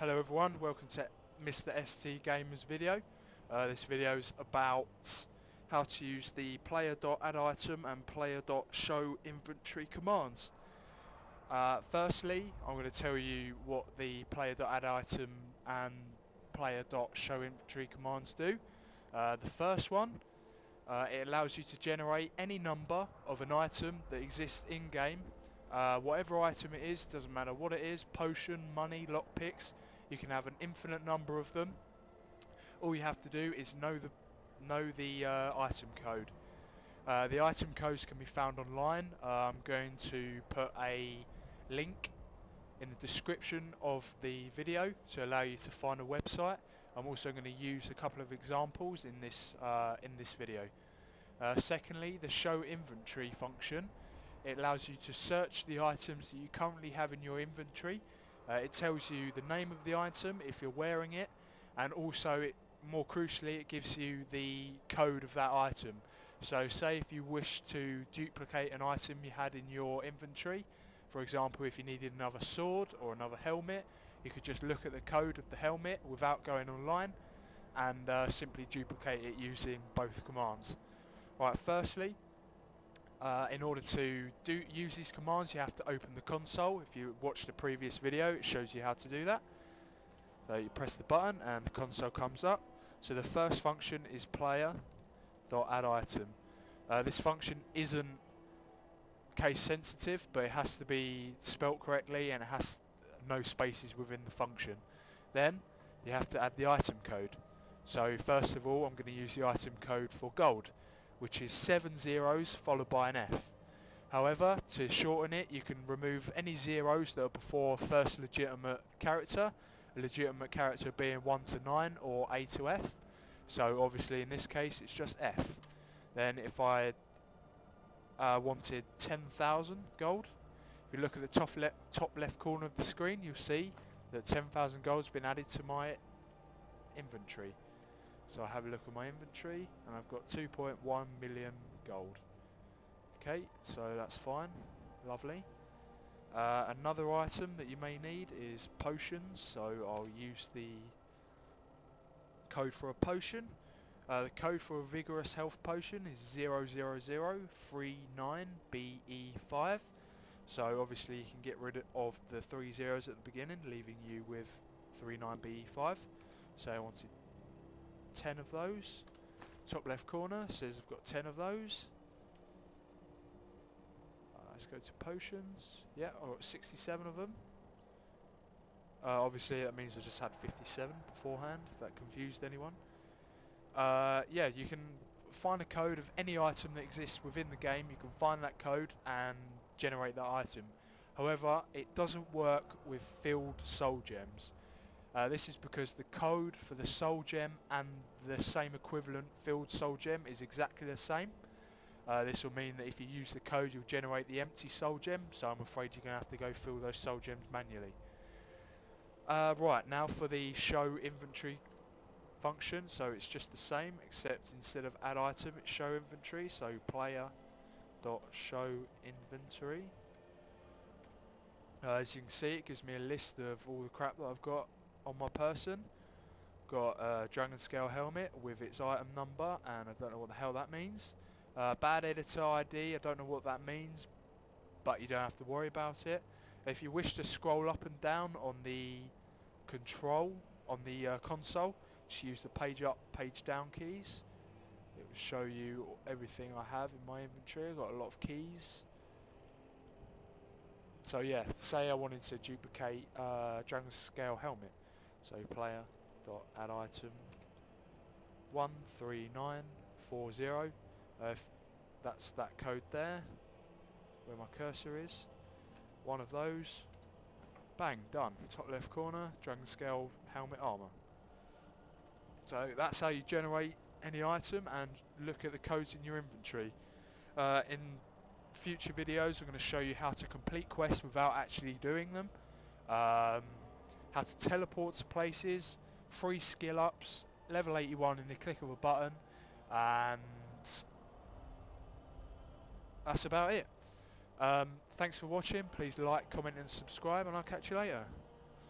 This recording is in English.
Hello everyone, welcome to Mr. ST Gamers video. Uh, this video is about how to use the player.additem and player.showinventory commands. Uh, firstly, I'm going to tell you what the player.additem and player.showinventory commands do. Uh, the first one, uh, it allows you to generate any number of an item that exists in-game uh, whatever item it is, doesn't matter what it is, potion, money, lockpicks, you can have an infinite number of them. All you have to do is know the know the uh, item code. Uh, the item codes can be found online. Uh, I'm going to put a link in the description of the video to allow you to find a website. I'm also going to use a couple of examples in this uh, in this video. Secondly, the show inventory function it allows you to search the items that you currently have in your inventory. Uh, it tells you the name of the item if you're wearing it and also it, more crucially it gives you the code of that item. So say if you wish to duplicate an item you had in your inventory, for example if you needed another sword or another helmet, you could just look at the code of the helmet without going online and uh, simply duplicate it using both commands. Right, firstly uh, in order to do use these commands you have to open the console. If you watched the previous video it shows you how to do that. So you press the button and the console comes up. So the first function is player dot add item. Uh, this function isn't case sensitive but it has to be spelt correctly and it has no spaces within the function. Then you have to add the item code. So first of all I'm going to use the item code for gold which is seven zeros followed by an F. However, to shorten it, you can remove any zeros that are before first legitimate character, a legitimate character being 1 to 9 or A to F. So obviously in this case it's just F. Then if I uh, wanted 10,000 gold, if you look at the top, le top left corner of the screen you'll see that 10,000 gold has been added to my inventory. So I have a look at my inventory and I've got 2.1 million gold. Okay, so that's fine. Lovely. Uh, another item that you may need is potions, so I'll use the code for a potion. Uh, the code for a vigorous health potion is 00039BE5. So obviously you can get rid of the three zeros at the beginning, leaving you with 39BE5. So I wanted 10 of those. Top left corner says I've got 10 of those. Uh, let's go to potions. Yeah, I've got 67 of them. Uh, obviously that means I just had 57 beforehand, if that confused anyone. Uh, yeah, you can find a code of any item that exists within the game. You can find that code and generate that item. However, it doesn't work with filled soul gems. Uh, this is because the code for the soul gem and the same equivalent filled soul gem is exactly the same. Uh, this will mean that if you use the code you'll generate the empty soul gem so I'm afraid you're going to have to go fill those soul gems manually. Uh, right, now for the show inventory function, so it's just the same except instead of add item it's show inventory, so player dot show inventory. Uh, as you can see it gives me a list of all the crap that I've got on my person. Got a Dragonscale helmet with its item number and I don't know what the hell that means. Uh, bad editor ID, I don't know what that means but you don't have to worry about it. If you wish to scroll up and down on the control on the uh, console, just use the page up, page down keys. It will show you everything I have in my inventory. I've got a lot of keys. So yeah, say I wanted to duplicate uh, Dragonscale helmet. So player dot add item 13940 uh, if that's that code there where my cursor is one of those. Bang done. Top left corner dragon scale helmet armor. So that's how you generate any item and look at the codes in your inventory. Uh, in future videos I'm going to show you how to complete quests without actually doing them. Um, how to teleport to places, free skill ups, level 81 in the click of a button, and that's about it. Um, thanks for watching, please like, comment and subscribe and I'll catch you later.